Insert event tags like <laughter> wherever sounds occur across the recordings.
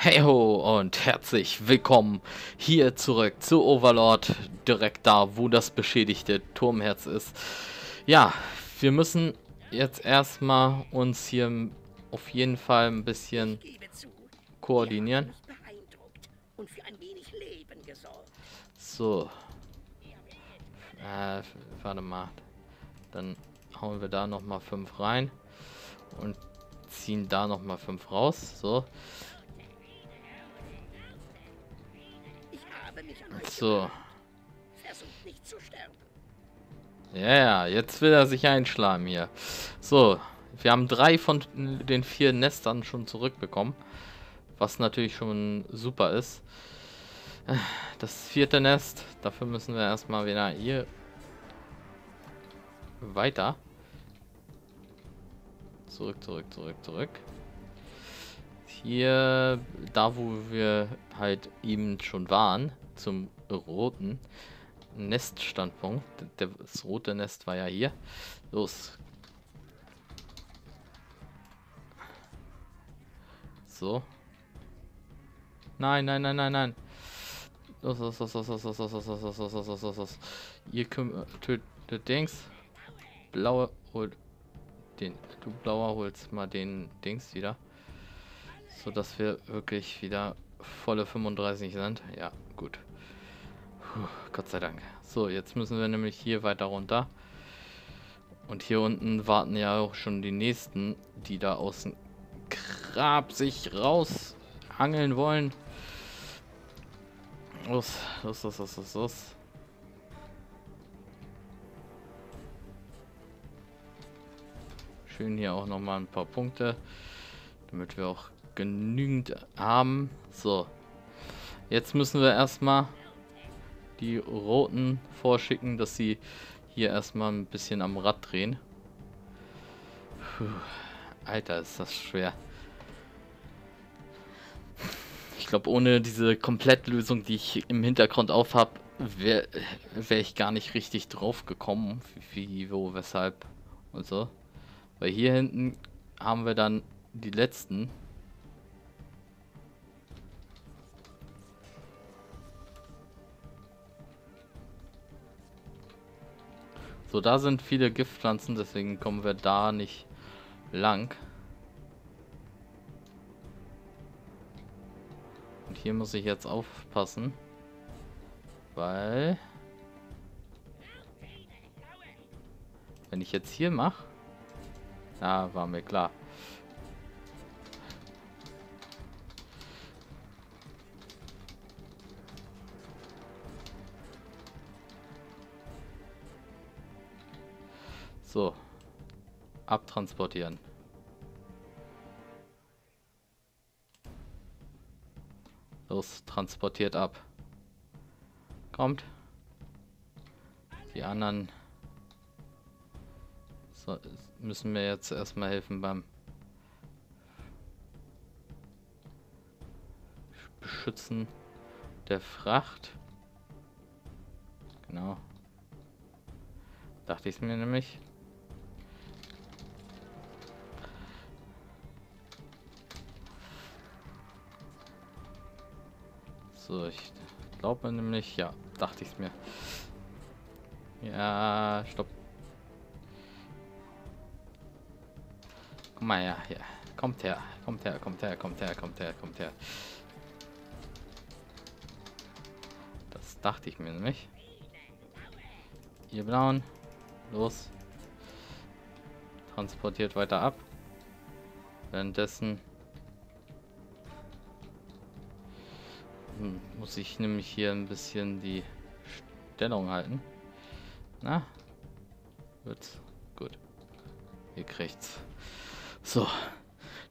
Hey ho und herzlich willkommen hier zurück zu Overlord, direkt da, wo das beschädigte Turmherz ist. Ja, wir müssen jetzt erstmal uns hier auf jeden Fall ein bisschen koordinieren. So. Äh, warte mal. Dann hauen wir da nochmal fünf rein und ziehen da nochmal fünf raus. So. So. Ja, ja, jetzt will er sich einschlagen hier. So, wir haben drei von den vier Nestern schon zurückbekommen. Was natürlich schon super ist. Das vierte Nest, dafür müssen wir erstmal wieder hier weiter. Zurück, zurück, zurück, zurück. Hier, da wo wir halt eben schon waren, zum roten Neststandpunkt. Das rote Nest war ja hier. Los. So. Nein, nein, nein, nein, nein. Los, los, los, los, los, los, los, los, los, los, los, los, los, los. Ihr tötet Dings. Blaue holt den. Du blauer holst mal den Dings wieder. So dass wir wirklich wieder volle 35 sind. Ja, gut. Puh, Gott sei Dank. So, jetzt müssen wir nämlich hier weiter runter. Und hier unten warten ja auch schon die nächsten, die da aus dem Grab sich rausangeln wollen. Los, los, los, los, los, los. Schön hier auch nochmal ein paar Punkte, damit wir auch genügend haben. So. Jetzt müssen wir erstmal die Roten vorschicken, dass sie hier erstmal ein bisschen am Rad drehen. Puh. Alter, ist das schwer. Ich glaube, ohne diese Komplettlösung, die ich im Hintergrund auf habe, wäre wär ich gar nicht richtig drauf gekommen. Wie, wo, weshalb und so. Weil hier hinten haben wir dann die letzten. So, da sind viele Giftpflanzen, deswegen kommen wir da nicht lang. Und hier muss ich jetzt aufpassen. Weil... Wenn ich jetzt hier mache... Na, war mir klar. So. Abtransportieren. Los, transportiert ab. Kommt. Die anderen so, müssen wir jetzt erstmal helfen beim Beschützen der Fracht. Genau. Dachte ich es mir nämlich. So, ich glaube nämlich, ja, dachte ich es mir. Ja, stopp. Komm mal her, hier. Kommt her, kommt her, kommt her, kommt her, kommt her, kommt her. Das dachte ich mir nämlich. Ihr Blauen, los. Transportiert weiter ab. Währenddessen muss ich nämlich hier ein bisschen die Stellung halten. Na? Wird's? Gut. Ihr kriegt's. So.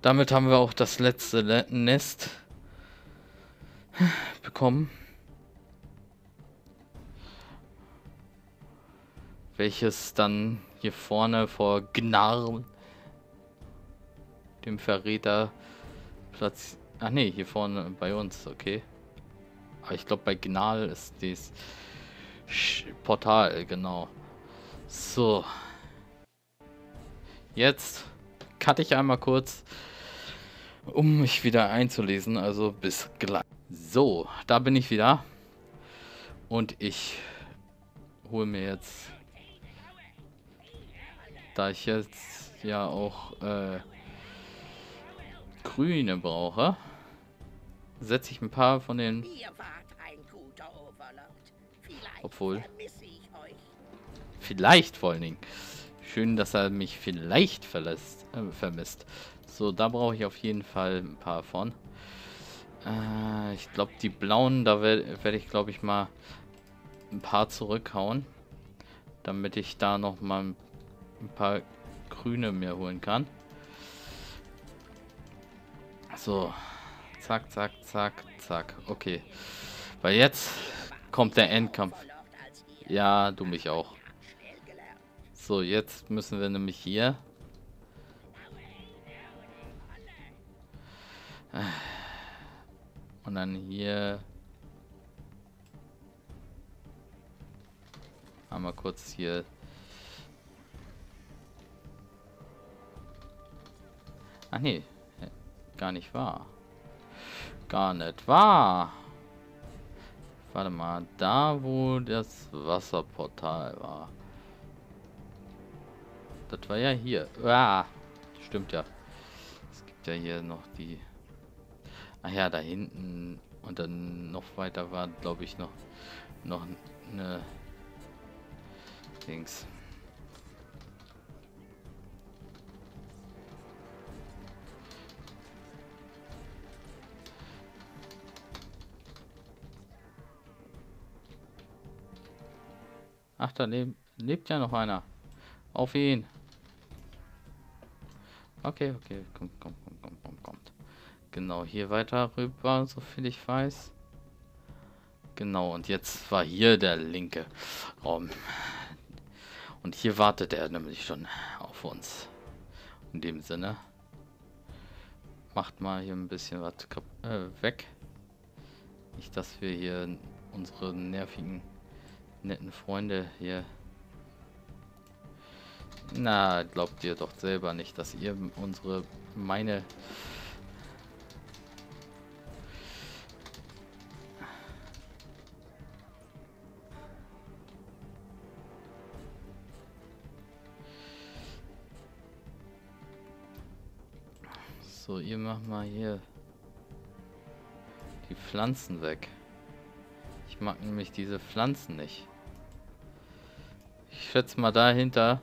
Damit haben wir auch das letzte Nest bekommen. Welches dann hier vorne vor Gnarr, dem Verräter, Platz. Ach nee, hier vorne bei uns, okay. Aber ich glaube, bei Gnal ist das Portal, genau. So. Jetzt cutte ich einmal kurz um mich wieder einzulesen. Also bis gleich. So, da bin ich wieder. Und ich hole mir jetzt, da ich jetzt ja auch äh, Grüne brauche, setze ich ein paar von den... Obwohl... Vielleicht vor allen Dingen. Schön, dass er mich vielleicht verlässt, äh, vermisst. So, da brauche ich auf jeden Fall ein paar von. Äh, ich glaube, die blauen, da werde werd ich, glaube ich, mal ein paar zurückhauen. Damit ich da noch mal ein paar grüne mir holen kann. So. Zack, zack, zack, zack. Okay. Weil jetzt kommt der Endkampf. Ja, du mich auch. So, jetzt müssen wir nämlich hier... Und dann hier... Einmal kurz hier... Ach nee, gar nicht wahr. Gar nicht wahr. Warte mal, da wo das Wasserportal war. Das war ja hier. Ah, stimmt ja. Es gibt ja hier noch die... Ach ja, da hinten und dann noch weiter war, glaube ich, noch, noch eine Dings. Ach, da leb lebt ja noch einer. Auf ihn. Okay, okay, komm, komm, komm, komm, komm, kommt. Genau, hier weiter rüber, so viel ich weiß. Genau, und jetzt war hier der linke Raum. Und hier wartet er nämlich schon auf uns. In dem Sinne. Macht mal hier ein bisschen was äh, weg. Nicht, dass wir hier unsere nervigen, netten Freunde hier na, glaubt ihr doch selber nicht, dass ihr unsere, meine... So, ihr macht mal hier die Pflanzen weg. Ich mag nämlich diese Pflanzen nicht. Ich schätze mal dahinter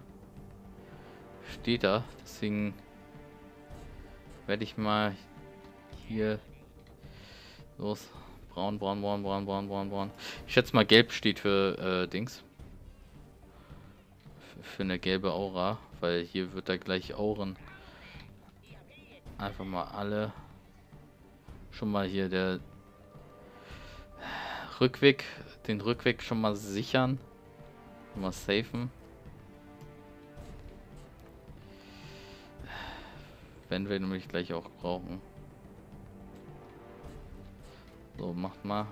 steht da. Deswegen werde ich mal hier los. Braun, braun, braun, braun, braun, braun, braun. Ich schätze mal, gelb steht für äh, Dings. Für, für eine gelbe Aura, weil hier wird er gleich Auren. Einfach mal alle. Schon mal hier der Rückweg, den Rückweg schon mal sichern. Mal safen. Wenn wir nämlich gleich auch brauchen. So, macht mal.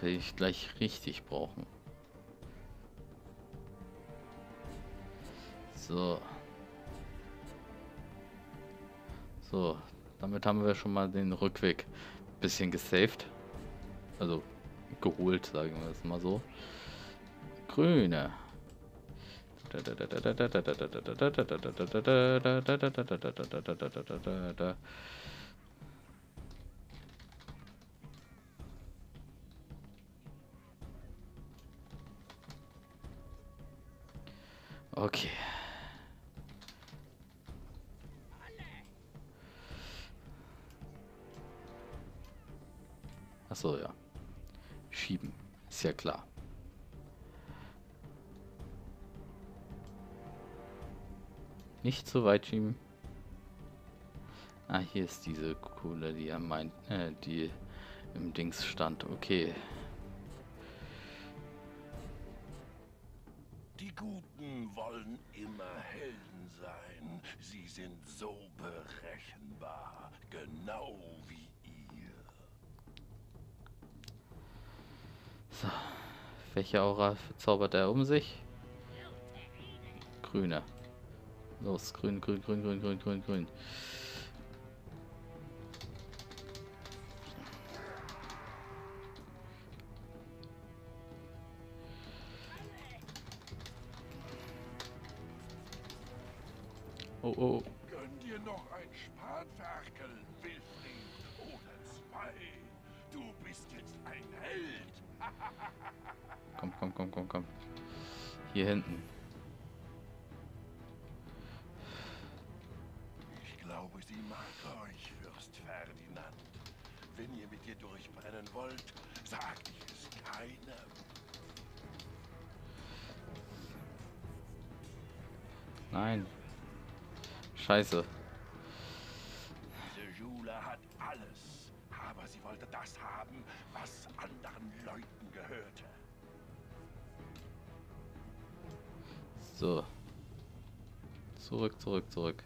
Will ich gleich richtig brauchen. So. So, damit haben wir schon mal den Rückweg bisschen gesaved. Also geholt, sagen wir es mal so. Grüne. Okay. Zu weit schieben. Ah, hier ist diese Kohle, die er meint, äh, die im Dings stand. Okay. Die Guten wollen immer Helden sein. Sie sind so berechenbar, genau wie ihr. So. Welche Aura verzaubert er um sich? Grüne. Los, grün, grün, grün, grün, grün, grün, grün. Oh, oh. oh. Gönn dir noch ein Spatferkel, Wilfried, oder zwei. Du bist jetzt ein Held. <laughs> komm, komm, komm, komm, komm. Hier hinten. Durchbrennen wollt, sag ich es keinem. Nein. Scheiße. Diese Jule hat alles, aber sie wollte das haben, was anderen Leuten gehörte. So. Zurück, zurück, zurück.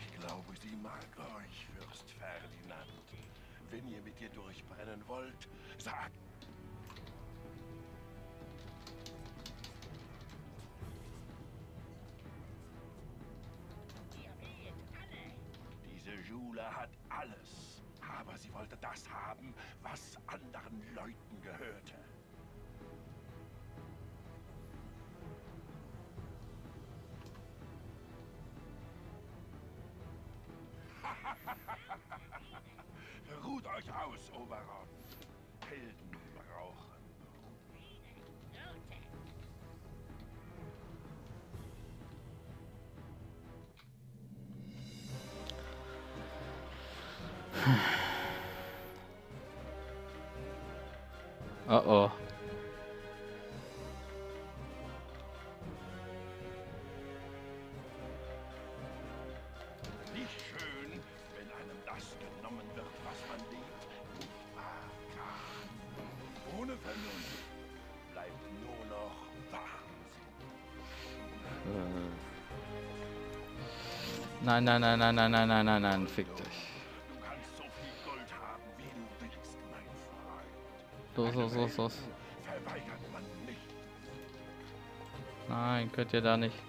Ich glaube, sie mag euch, Fürst Ferdinand. Wenn ihr mit ihr durchbrennen wollt, sagt. Diese Jule hat alles, aber sie wollte das haben, was anderen euch aus, Oberon. Helden brauchen Oh oh. Nein, nein, nein, nein, nein, nein, nein, nein, nein, fick dich. Los, los, los, los. Nein, könnt ihr da nicht.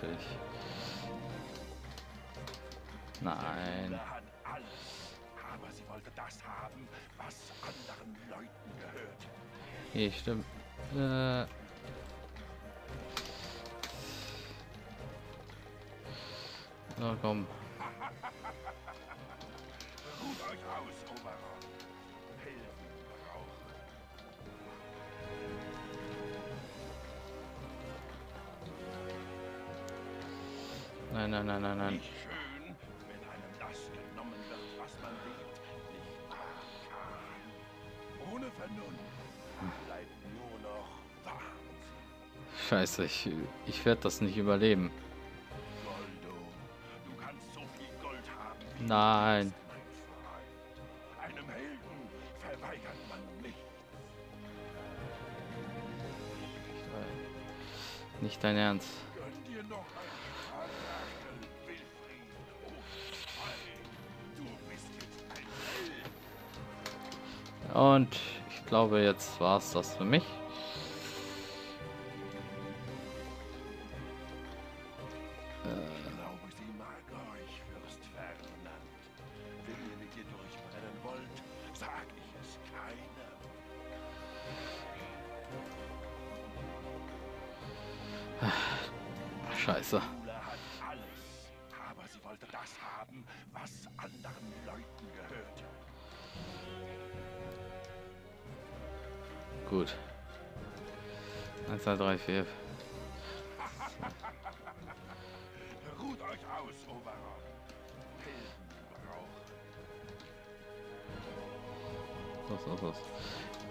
Natürlich. Nein. Aber sie wollte das haben, was anderen Leuten gehörte. Nee, stimmt. Äh. So, komm. Nein, nein, nein, schön, wenn einem das genommen wird, was man liebt. Nicht Kahn? Ohne Vernunft bleibt nur noch Wahnsinn. Scheiße, ich, ich werde das nicht überleben. Nein. Einem Helden verweigert man nicht. Nicht dein Ernst. Und ich glaube, jetzt war es das für mich. 1, 2, 3, 4. Ruht euch aus, Oberon. Los, los, los.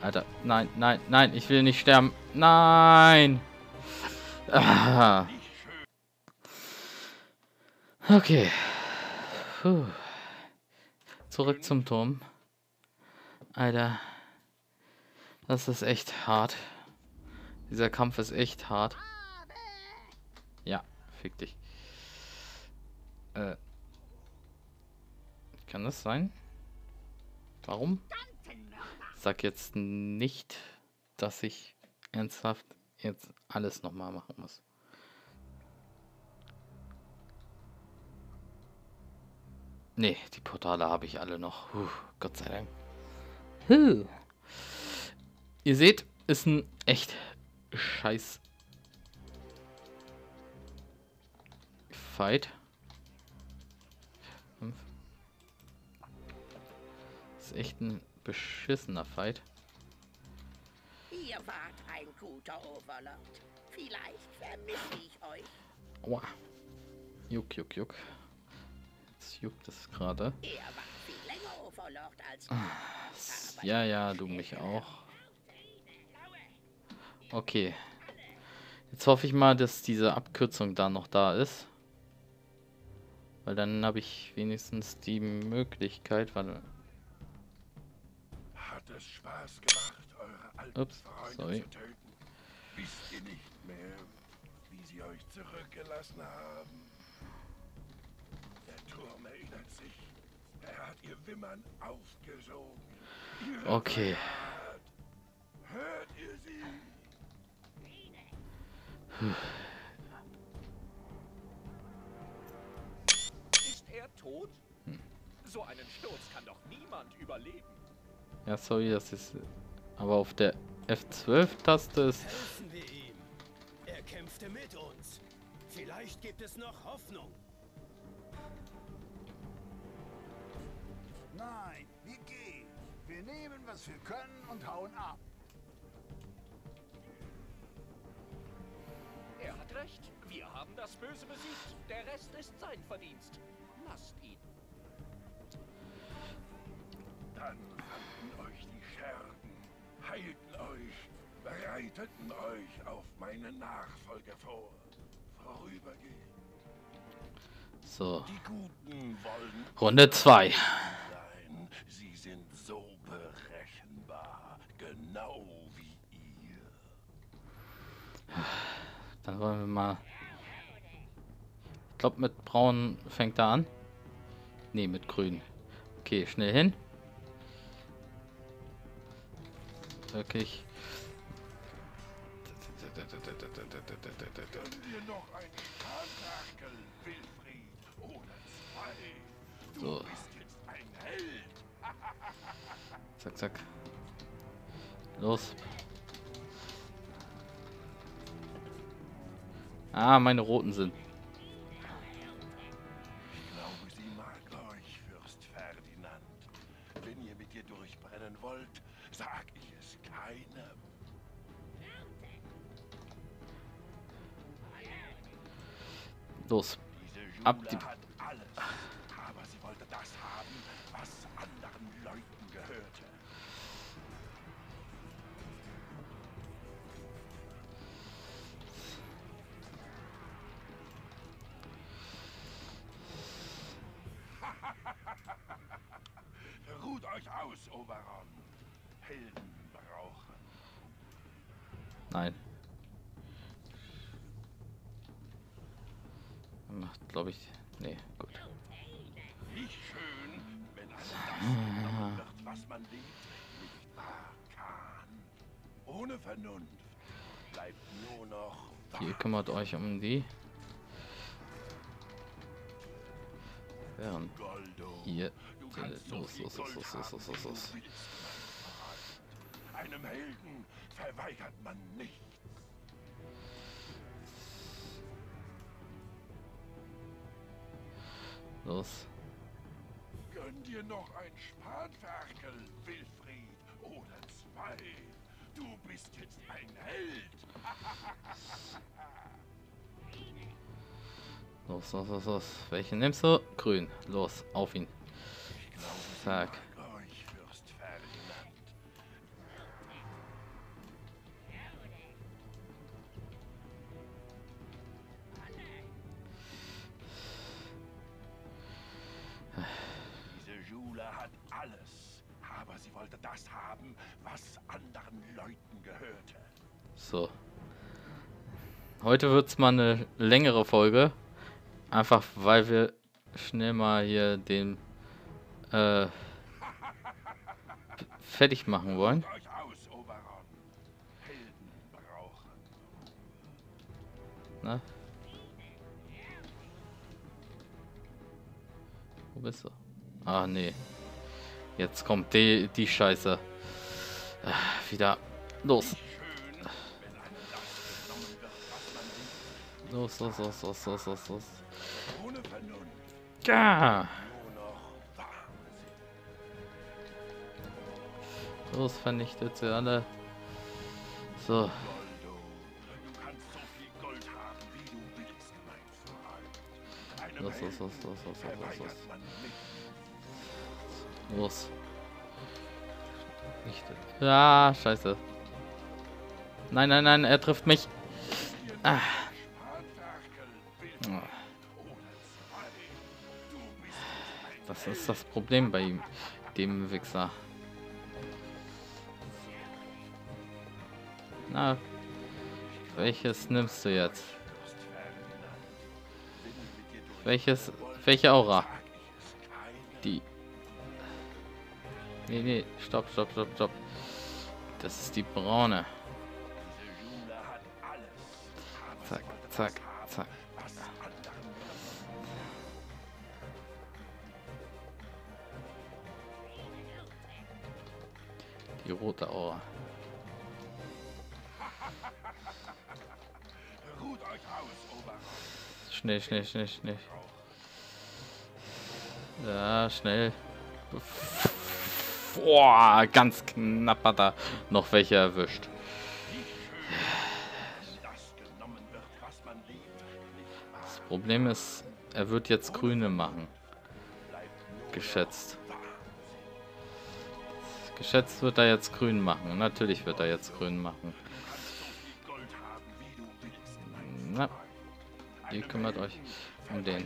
Alter, nein, nein, nein, ich will nicht sterben. Nein! Ah. Okay. Puh. Zurück zum Turm. Alter. Das ist echt hart. Dieser Kampf ist echt hart. Ja, fick dich. Äh. Kann das sein? Warum? Sag jetzt nicht, dass ich ernsthaft jetzt alles nochmal machen muss. Nee, die Portale habe ich alle noch. Puh, Gott sei Dank. Huh. Ihr seht, ist ein echt scheiß Fight. Fünf. Ist echt ein beschissener Fight. Ihr wart ein guter Overlord. Vielleicht vermisse ich euch. Aua. Juck, juck, juck. Jetzt juckt es gerade. Er S- Ja, ja, du mich auch. Okay. Jetzt hoffe ich mal, dass diese Abkürzung da noch da ist. Weil dann habe ich wenigstens die Möglichkeit, weil... Hat es Spaß gemacht, eure alten Ups, Freunde sorry. zu töten? Wisst ihr nicht mehr, wie sie euch zurückgelassen haben? Der Turm erinnert sich. Er hat ihr Wimmern aufgesogen. Ihre Okay. Hört ihr sie? Ist er tot? So einen Sturz kann doch niemand überleben. Ja, sorry, das ist... Aber auf der F12-Taste ist... Helfen wir ihm. Er kämpfte mit uns. Vielleicht gibt es noch Hoffnung. Nein, wir gehen. Wir nehmen, was wir können und hauen ab. Er hat recht. Wir haben das Böse besiegt. Der Rest ist sein Verdienst. Lasst ihn. Dann fanden euch die Schergen, heilten euch, bereiteten euch auf meine Nachfolge vor. Vorübergehend. So, Die Guten wollen Runde 2. sein. Sie sind so berechenbar, genau wie ihr. Dann wollen wir mal... Ich glaube, mit braun fängt er an. Nee, mit grün. Okay, schnell hin. Wirklich. So. Zack, zack. Los. Ah, meine roten sind. Ich glaube, sie mag euch, Fürst Ferdinand. Wenn ihr mit ihr durchbrennen wollt, sag ich es keinem. Los. Ab die- aus, Oberon. Helden brauchen. Nein. Macht, glaube ich. Nee, gut. Nicht schön, wenn das genommen wird, was man liebt, nicht wahr, Kahn? Ohne Vernunft bleibt nur noch Ihr kümmert euch um die. Während Goldo. Los, los, los, los, los, los, los, los. Einem Helden verweigert man nicht. Los. Gönn dir noch ein Spatferkel, Wilfried, oder zwei. Du bist jetzt ein Held. <laughs> los, los, los, los. Welchen nimmst du? Grün. Los, auf ihn. Ferdinand. Diese Jule hat alles, aber sie wollte das haben, was anderen Leuten gehörte. So. Heute wird's mal eine längere Folge. Einfach weil wir schnell mal hier den äh, fertig machen wollen. Ne? Wo bist du? Ah, nee. Jetzt kommt die, die Scheiße. Äh, wieder. Los. Los, los, los, los, los, los, los. Ja. Los, vernichtet sie alle. So. Los, los, los, los, los, los, los, los. Los. Ja, scheiße. Nein, nein, nein, er trifft mich. Ah. Das ist das Problem bei ihm, dem Wichser. Na, welches nimmst du jetzt? Welches, welche Aura? Die. Nee, nee, stopp, stopp, stopp, stopp. Das ist die braune. Zack, zack, zack. Die rote Aura. Schnell, schnell, schnell, schnell. Ja, schnell. Boah, ganz knapp hat er noch welche erwischt. Das Problem ist, er wird jetzt grüne machen. Geschätzt. Geschätzt wird er jetzt grün machen. Natürlich wird er jetzt grün machen. Ihr kümmert euch um den.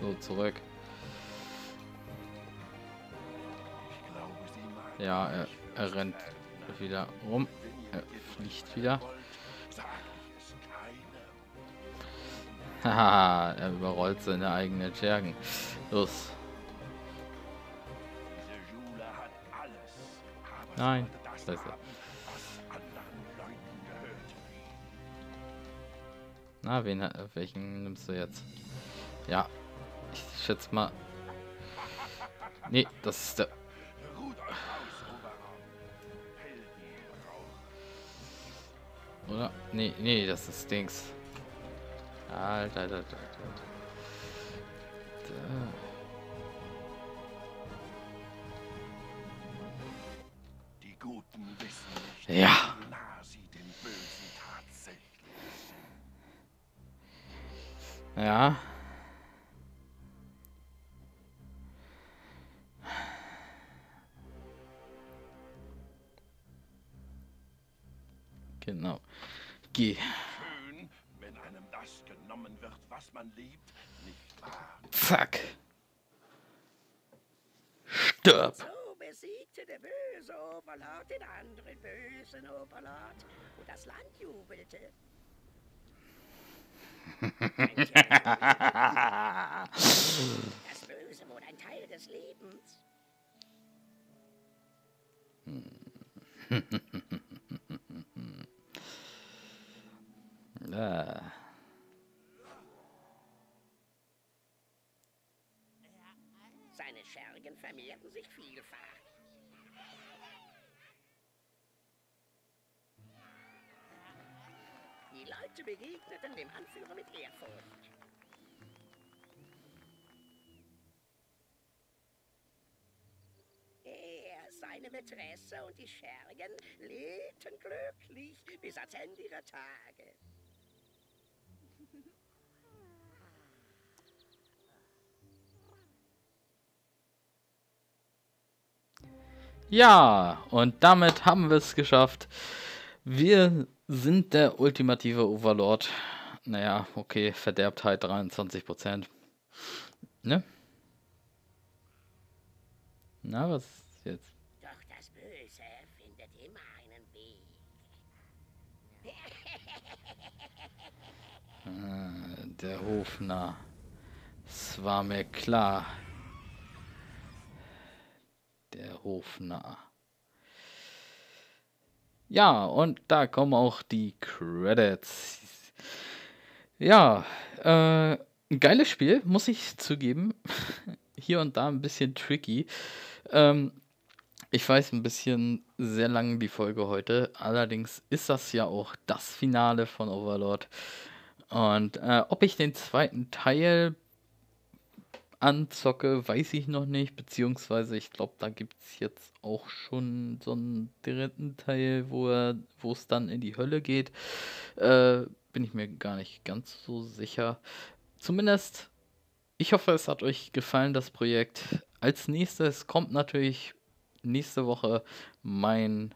So, zurück. Ich glaube, sie mag Ja, er, er rennt. Wieder rum. Er fliegt wieder. Haha, <laughs> er überrollt seine eigenen Schergen. Los. Nein, Scheiße. Na, wen, ha- welchen nimmst du jetzt? Ja, ich schätze mal. Nee, das ist der. Oder? Nee, nee, das ist Dings. Alter, Alter, Alter. Die Guten wissen nicht, Ja. Ja. Geh. Schön, wenn einem das genommen wird, was man liebt, nicht wahr? Zack. Stirb. So besiegte der böse Oberlord den anderen bösen Oberlord und das Land jubelte. Das Böse wurde ein Teil des Lebens. <laughs> Seine Schergen vermehren sich vielfach. Die Leute begegneten dem Anführer mit Ehrfurcht. Er, seine Mätresse und die Schergen lebten glücklich bis ans Ende ihrer Tage. Ja, und damit haben wir es geschafft. Wir sind der ultimative Overlord. Naja, okay, Verderbtheit 23%. Ne? Na, was ist jetzt? Doch das Böse findet immer einen Weg. Äh, der Hofner. Es war mir klar. Der Hofner. Ja, und da kommen auch die Credits. Ja, äh, ein geiles Spiel, muss ich zugeben. <laughs> Hier und da ein bisschen tricky. Ähm, ich weiß ein bisschen sehr lang die Folge heute. Allerdings ist das ja auch das Finale von Overlord. Und äh, ob ich den zweiten Teil anzocke, weiß ich noch nicht. Beziehungsweise ich glaube, da gibt es jetzt auch schon so einen dritten Teil, wo es dann in die Hölle geht. Äh, bin ich mir gar nicht ganz so sicher. Zumindest, ich hoffe, es hat euch gefallen, das Projekt. Als nächstes kommt natürlich nächste Woche mein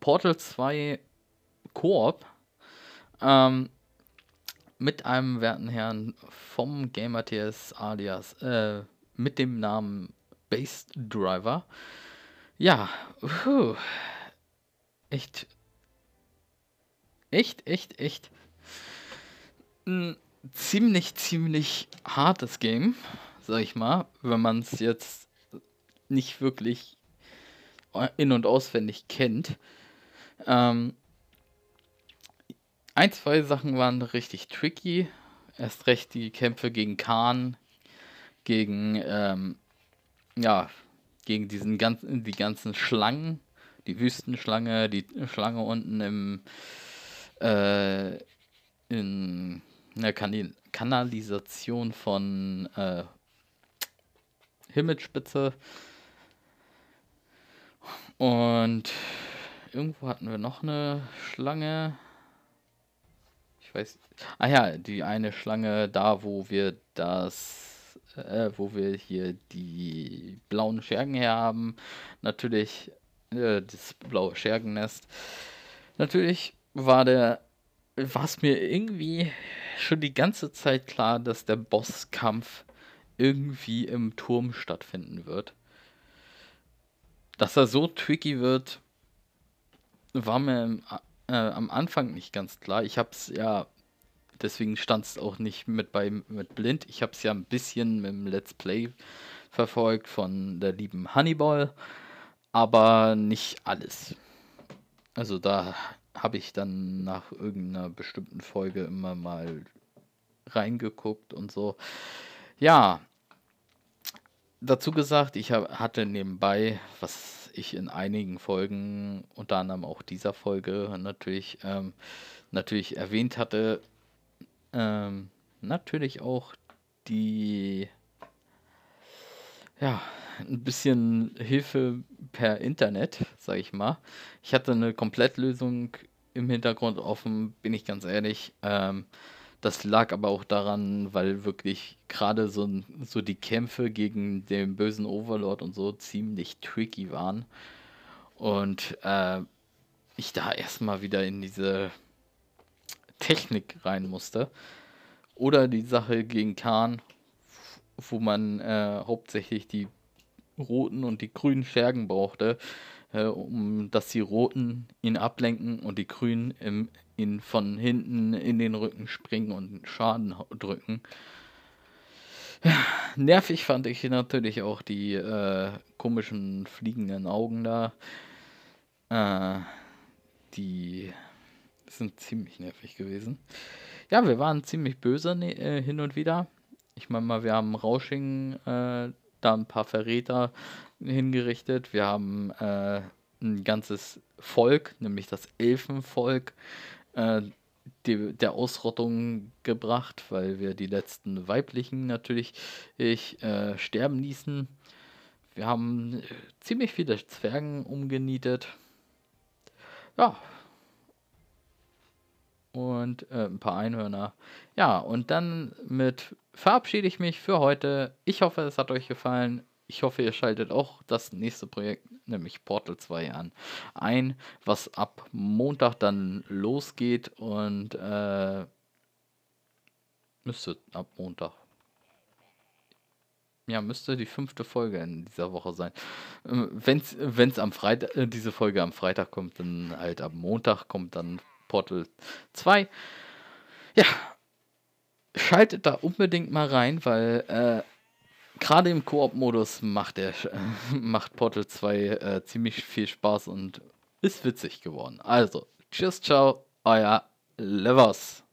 Portal 2 Koop. Ähm, mit einem werten Herrn vom Gamer TS alias äh, mit dem Namen Base Driver. Ja, puh, echt, echt, echt, echt ein ziemlich, ziemlich hartes Game, sag ich mal, wenn man es jetzt nicht wirklich in- und auswendig kennt. Ähm, ein, zwei Sachen waren richtig tricky. Erst recht die Kämpfe gegen Khan, gegen, ähm, ja, gegen diesen ganzen, die ganzen Schlangen, die Wüstenschlange, die Schlange unten im, äh, in der Kanal Kanalisation von äh, Himmelsspitze. Und irgendwo hatten wir noch eine Schlange. Ich weiß. Ah ja, die eine Schlange da, wo wir das, äh, wo wir hier die blauen Schergen her haben. Natürlich äh, das blaue Schergennest. Natürlich war der, war es mir irgendwie schon die ganze Zeit klar, dass der Bosskampf irgendwie im Turm stattfinden wird. Dass er so tricky wird, war mir äh, am Anfang nicht ganz klar. Ich habe es ja, deswegen stand es auch nicht mit bei mit blind. Ich habe es ja ein bisschen mit dem Let's Play verfolgt von der lieben Honeyball, aber nicht alles. Also da habe ich dann nach irgendeiner bestimmten Folge immer mal reingeguckt und so. Ja, dazu gesagt, ich hatte nebenbei, was ich in einigen Folgen, unter anderem auch dieser Folge natürlich, ähm, natürlich erwähnt hatte, ähm, natürlich auch die, ja, ein bisschen Hilfe per Internet, sag ich mal. Ich hatte eine Komplettlösung im Hintergrund offen, bin ich ganz ehrlich. Ähm, das lag aber auch daran, weil wirklich gerade so, so die Kämpfe gegen den bösen Overlord und so ziemlich tricky waren. Und äh, ich da erstmal wieder in diese Technik rein musste. Oder die Sache gegen Khan, wo man äh, hauptsächlich die roten und die grünen Schergen brauchte, äh, um dass die roten ihn ablenken und die grünen im, ihn von hinten in den Rücken springen und Schaden drücken. Nervig fand ich natürlich auch die äh, komischen fliegenden Augen da. Äh, die sind ziemlich nervig gewesen. Ja, wir waren ziemlich böse ne, äh, hin und wieder. Ich meine mal, wir haben Rausching äh, da ein paar Verräter hingerichtet. Wir haben äh, ein ganzes Volk, nämlich das Elfenvolk, äh, die, der Ausrottung gebracht, weil wir die letzten weiblichen natürlich ich, äh, sterben ließen. Wir haben äh, ziemlich viele Zwergen umgenietet. Ja. Und äh, ein paar Einhörner. Ja, und dann mit verabschiede ich mich für heute. Ich hoffe, es hat euch gefallen. Ich hoffe, ihr schaltet auch das nächste Projekt, nämlich Portal 2 an, ein, was ab Montag dann losgeht und äh, müsste ab Montag. Ja, müsste die fünfte Folge in dieser Woche sein. Wenn es am Freitag, äh, diese Folge am Freitag kommt, dann halt am Montag kommt dann Portal 2. Ja, schaltet da unbedingt mal rein, weil äh, gerade im Koop-Modus macht, <laughs> macht Portal 2 äh, ziemlich viel Spaß und ist witzig geworden. Also, tschüss, ciao, euer Levers.